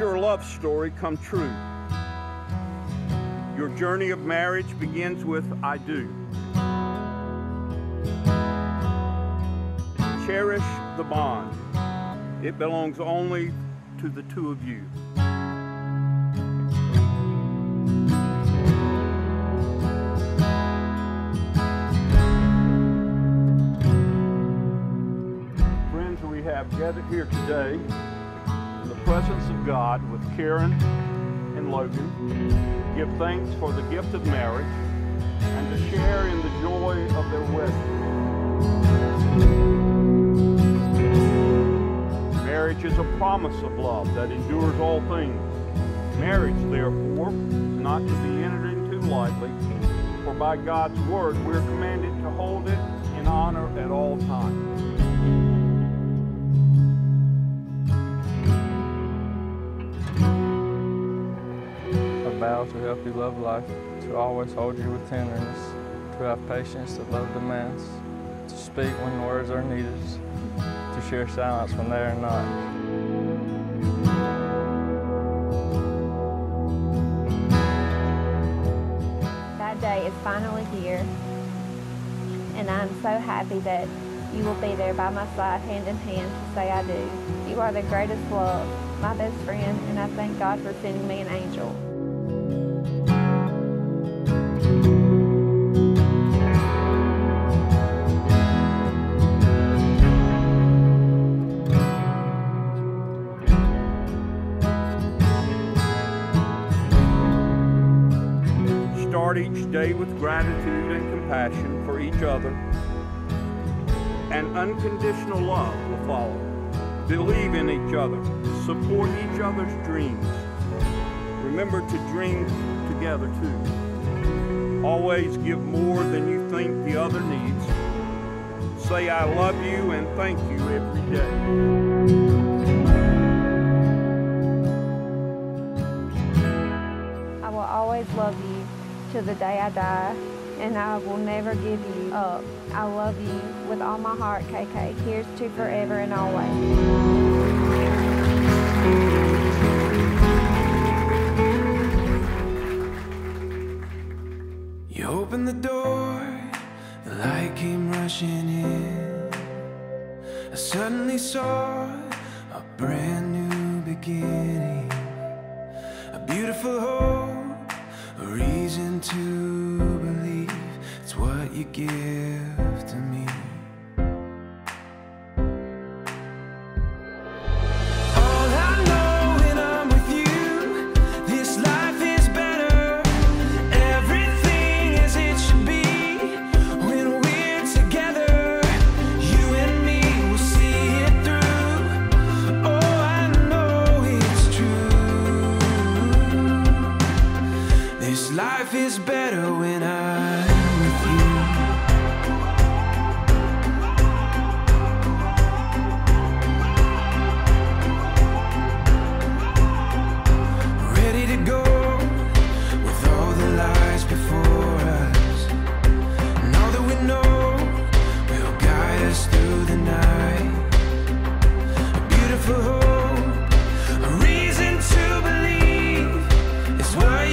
your love story come true. Your journey of marriage begins with I do. Cherish the bond. It belongs only to the two of you. Friends, we have gathered here today presence of God with Karen and Logan. Give thanks for the gift of marriage and to share in the joy of their wedding. Marriage is a promise of love that endures all things. Marriage, therefore, is not to be entered into lightly, for by God's word we are commanded to hold it To help you love life, to always hold you with tenderness, to have patience that love demands, to speak when words are needed, to share silence when they are not. That day is finally here, and I'm so happy that you will be there by my side, hand in hand, to say I do. You are the greatest love, my best friend, and I thank God for sending me an angel. Start each day with gratitude and compassion for each other, and unconditional love will follow. Believe in each other, support each other's dreams. Remember to dream together too. Always give more than you think the other needs. Say, I love you and thank you every day. I will always love you till the day I die, and I will never give you up. I love you with all my heart, KK. Here's to forever and always. You opened the door, the light came rushing in. I suddenly saw a brand new beginning, a beautiful hope, a reason to believe. It's what you give better when I'm with you. Ready to go With all the lies before us. And all that we know Will guide us through the night. A beautiful hope A reason to believe It's why